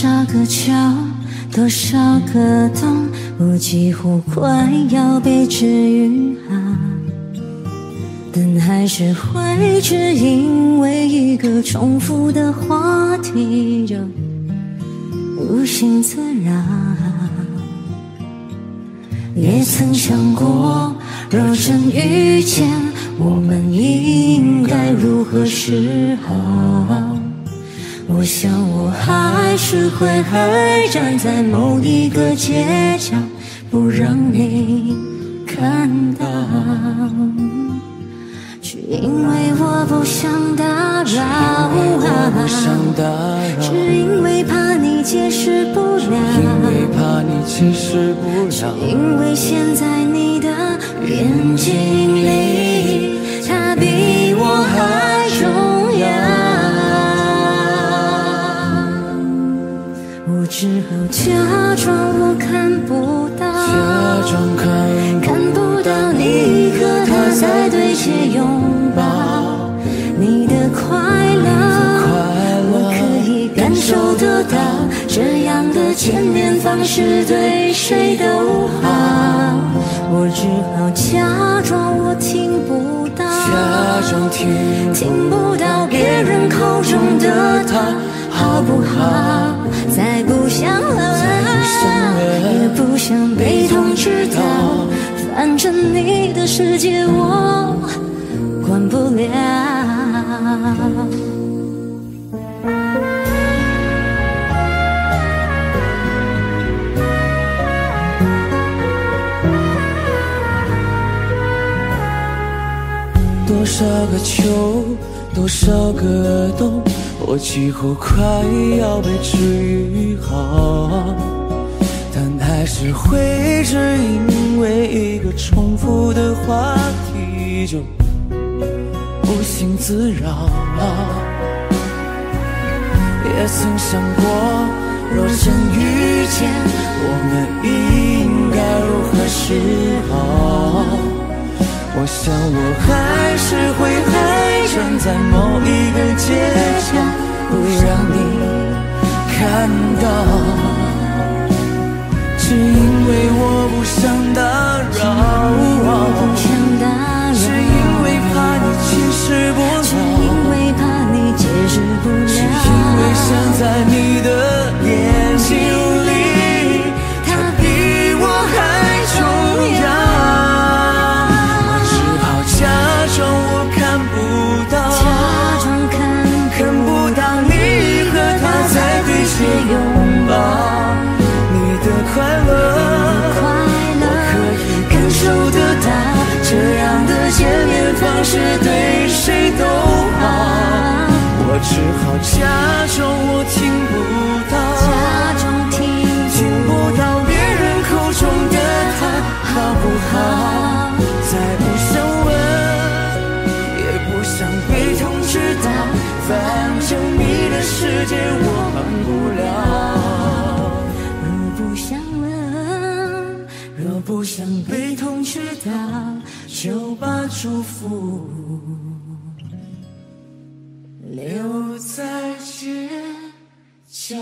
多少个角，多少个洞，我几乎快要被治愈好，但还是会只因为一个重复的话题就无心自扰。也曾想过，若真遇见，我们应该如何是好？我想我还是会还站在某一个街角，不让你看到，只因为我不想打扰，只因为怕你解释不了，只因为现在你的眼睛只好假装我看不到，假装看看不到你和他在对街拥抱，你的快乐，我可以感受得到。这样的见面方式对谁都好，我只好假装我听不到，假装听听不到别人口中的他，好不好？再不想了，也不想被通知到，反正你的世界我管不了。多少个秋，多少个冬，我几乎快要被治愈好，但还是会只因为一个重复的话题就不心自扰。也曾想过，若真遇见，我们应该如何是好？我想我还是会还站在某一个街角，不让你看到，只因为我不想打扰，只因为怕你其实不我只好假装我听不到，假装听听不到别人口中的他，好不好？再不想问，也不想被通知到，反正你的世界我管不了。若不想问，若不想被通知到，就把祝福留在街角。